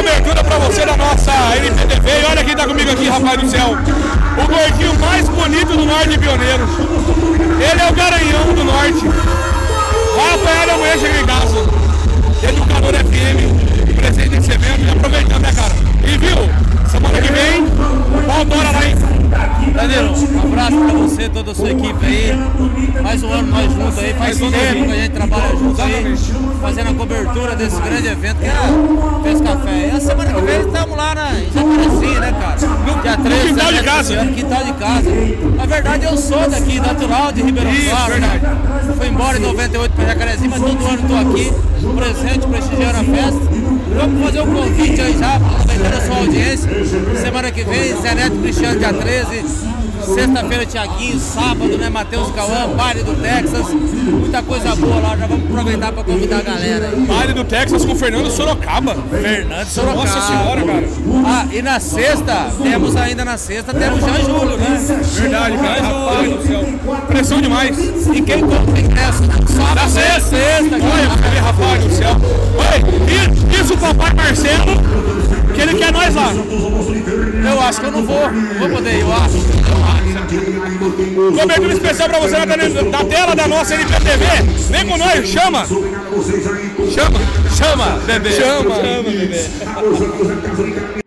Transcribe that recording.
cobertura pra você da nossa NPTV. E olha quem tá comigo aqui, rapaz do céu. O gordinho mais bonito do norte de Pioneiro. Ele é o garanhão do norte. Vai apanhar amanhã, chega em casa. Abraço pra você, toda a sua equipe aí. Mais um ano nós juntos aí, faz tempo que a gente trabalha junto aí, fazendo a cobertura desse grande evento que é a Fez Café. E a semana que vem estamos lá na, em né, cara? Dia 13, quintal de casa. ano, quintal de casa. Na verdade, eu sou daqui, natural de Ribeirão Claro, verdade. né? Fui embora em 98 pra Jacareci, mas todo ano estou aqui, presente, prestigiando a festa. Vamos fazer um convite aí já, aproveitando audiência. Semana que vem, Zé Neto Cristiano, dia 13. Sexta-feira, Tiaguinho. Sábado, né? Matheus Cauã, baile do Texas. Muita coisa boa lá. Já vamos aproveitar para convidar a galera aí. Baile do Texas com Fernando Sorocaba. Fernando Sorocaba. Nossa senhora, cara. Ah, e na sexta, temos ainda na sexta, temos Jean Júlio, né? Verdade, cara. Rapaz do céu. Pressão demais. E quem compra ingresso? Sábado, Da sexta. sexta, Olha, lá. Eu acho que eu não vou. Vou poder ir, eu acho. Cobertura especial pra você na, na tela da nossa NPTV. Vem com nós, chama. Chama. Chama, bebê. Chama. Chama, bebê.